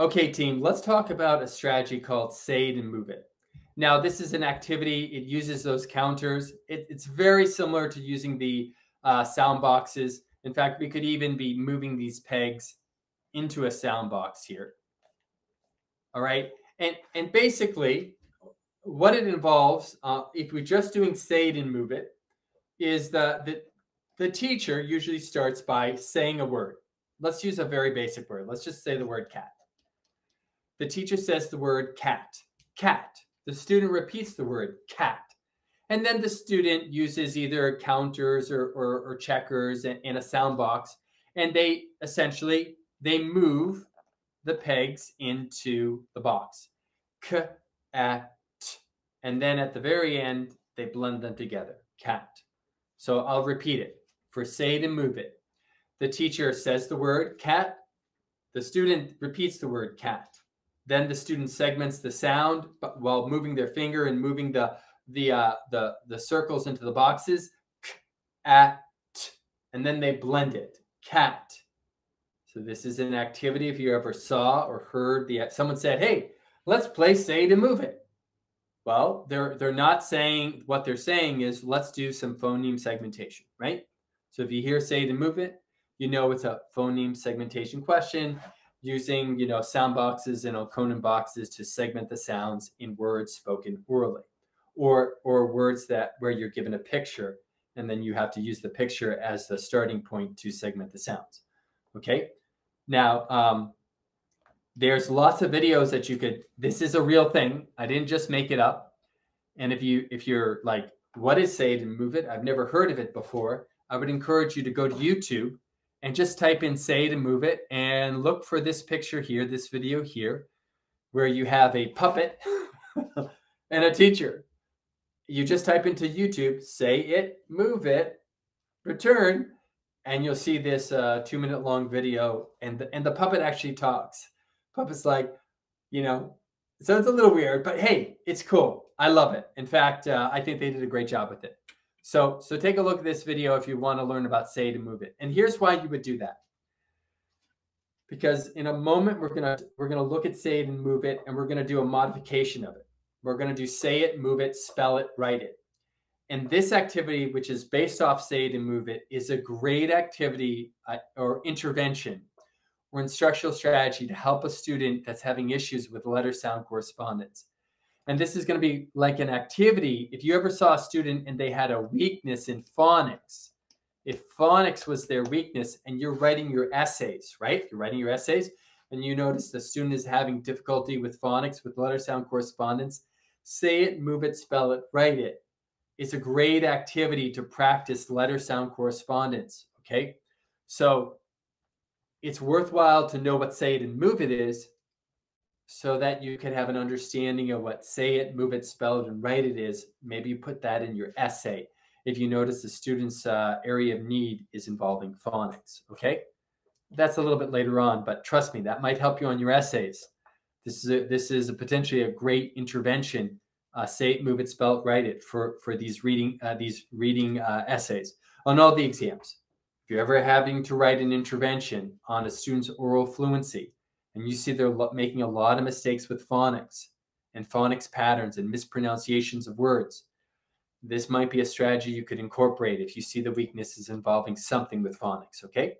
Okay, team, let's talk about a strategy called Say It and Move It. Now, this is an activity, it uses those counters. It, it's very similar to using the uh, sound boxes. In fact, we could even be moving these pegs into a sound box here. All right. And, and basically, what it involves, uh, if we're just doing say it and move it, is that the, the teacher usually starts by saying a word. Let's use a very basic word. Let's just say the word cat. The teacher says the word cat, cat. The student repeats the word cat. And then the student uses either counters or, or, or checkers in, a sound box. And they essentially, they move the pegs into the box. K, a, t. And then at the very end, they blend them together. Cat. So I'll repeat it. For say and move it. The teacher says the word cat. The student repeats the word cat. Then the student segments the sound while moving their finger and moving the the uh, the the circles into the boxes. K, a, t. And then they blend it. Cat. So this is an activity. If you ever saw or heard the someone said, "Hey, let's play say to move it." Well, they're they're not saying what they're saying is let's do some phoneme segmentation, right? So if you hear say to move it, you know it's a phoneme segmentation question using you know sound boxes and Elkonin boxes to segment the sounds in words spoken orally, or or words that where you're given a picture and then you have to use the picture as the starting point to segment the sounds. Okay, now, um, there's lots of videos that you could. This is a real thing. I didn't just make it up. And if you if you're like, what is say and move it? I've never heard of it before. I would encourage you to go to YouTube and just type in say to move it and look for this picture here, this video here, where you have a puppet and a teacher. You just type into YouTube, say it, move it, return, and you'll see this uh, two minute long video and the, and the puppet actually talks. Puppet's like you know so it's a little weird but hey it's cool. I love it. In fact uh, i think they did a great job with it so so take a look at this video if you want to learn about say to move it. And here's why you would do that. Because in a moment we're gonna we're gonna look at say it and move it and we're gonna do a modification of it. We're gonna do say it move it spell it write it. And this activity, which is based off Say It and Move It, is a great activity uh, or intervention or instructional strategy to help a student that's having issues with letter sound correspondence. And this is going to be like an activity. If you ever saw a student and they had a weakness in phonics, if phonics was their weakness and you're writing your essays, right? You're writing your essays and you notice the student is having difficulty with phonics, with letter sound correspondence, say it, move it, spell it, write it it's a great activity to practice letter sound correspondence. Okay. So it's worthwhile to know what say it and move it is so that you can have an understanding of what say it, move it, spell it, and write it is. Maybe you put that in your essay if you notice the student's uh, area of need is involving phonics. Okay. That's a little bit later on, but trust me, that might help you on your essays. This is a, this is a potentially a great intervention uh, say it, move it, spell it, write it for for these reading uh, these reading uh, essays on all the exams. If you're ever having to write an intervention on a student's oral fluency, and you see they're making a lot of mistakes with phonics and phonics patterns and mispronunciations of words, this might be a strategy you could incorporate if you see the weaknesses involving something with phonics. Okay.